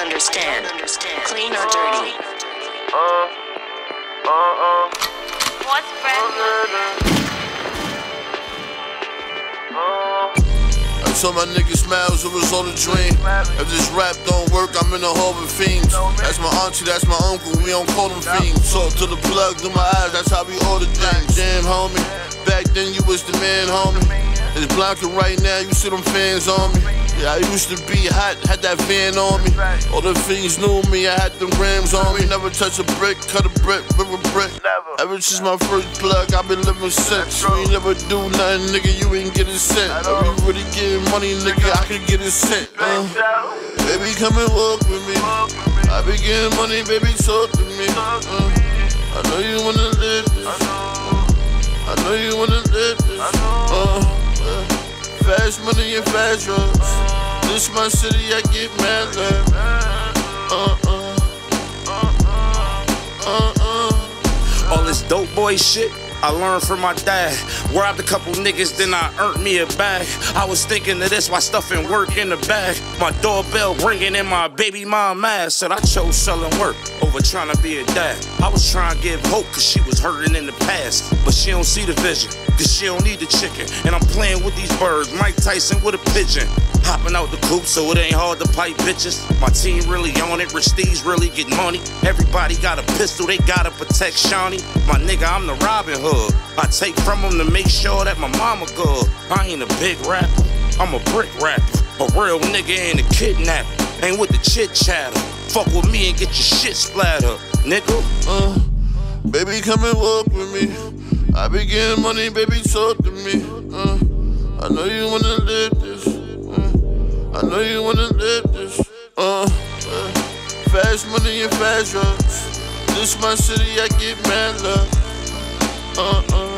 understand. Clean or dirty? What's breakfast? I told my niggas smiles, it was all a dream. If this rap don't work, I'm in the hole with fiends. That's my auntie, that's my uncle, we don't call them fiends. Talk to the plug, through my eyes, that's how we order things. Damn, homie, back then you was the man, homie. It's Blanca right now, you see them fans on me. Yeah, I used to be hot, had that van on me. All the fiends knew me, I had them grams on me. Never touch a brick, cut a brick, rip a brick. Ever since my first plug, I've been living since. You ain't never do nothing, nigga, you ain't getting sent. If you really getting money, nigga, I can get it sent. Uh, baby, come and walk with me. I be getting money, baby, talk to me. Uh, I know you wanna live this. Uh, I know you wanna live this. Uh, uh, fast money and fast drugs. This my city, I get mad love. Uh, uh, uh, uh. All this dope boy shit. I learned from my dad. Robbed a couple niggas, then I earned me a bag. I was thinking of this while stuffing work in the bag. My doorbell ringing in my baby mom mad. Said I chose selling work over trying to be a dad. I was trying to give hope cause she was hurting in the past. But she don't see the vision, cause she don't need the chicken. And I'm playing with these birds, Mike Tyson with a pigeon. Hopping out the coop so it ain't hard to pipe bitches. My team really on it, Rich really get money. Everybody got a pistol, they gotta protect Shawnee. My nigga, I'm the Robin Hood. I take from him to make sure that my mama good. I ain't a big rapper, I'm a brick rapper. A real nigga ain't a kidnapper. Ain't with the chit chatter. Fuck with me and get your shit splattered, nigga. Uh, baby, come and walk with me. I be getting money, baby, talk to me. Uh, I know you wanna live this. Know you wanna live this. Uh, uh, fast money and fast drugs. This my city, I get mad love. Uh, uh.